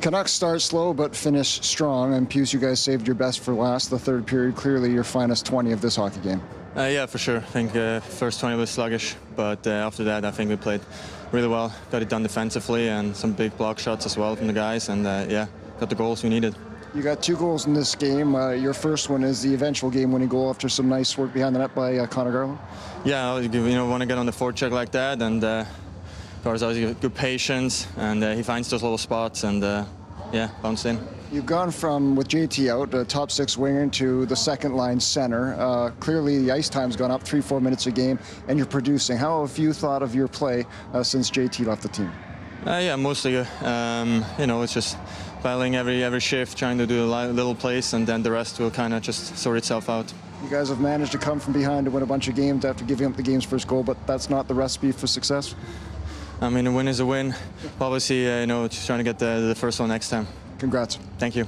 Canucks start slow but finish strong. And Puce, you guys saved your best for last. The third period, clearly your finest 20 of this hockey game. Uh, yeah, for sure. I think uh, first 20 was sluggish, but uh, after that, I think we played really well. Got it done defensively and some big block shots as well from the guys, and uh, yeah, got the goals we needed. You got two goals in this game. Uh, your first one is the eventual game-winning goal after some nice work behind the net by uh, Conor Garland. Yeah, I was, you know, want to get on the forecheck like that, and uh, Gar's always good patience, and uh, he finds those little spots, and uh, yeah, bounced in. You've gone from, with JT out, a top six winger to the second line center. Uh, clearly, the ice time's gone up three, four minutes a game, and you're producing. How have you thought of your play uh, since JT left the team? Uh, yeah, mostly. Um, you know, it's just battling every every shift, trying to do a little place, and then the rest will kind of just sort itself out. You guys have managed to come from behind to win a bunch of games after giving up the game's first goal, but that's not the recipe for success. I mean, a win is a win. Obviously, uh, you know, just trying to get the, the first one next time. Congrats. Thank you.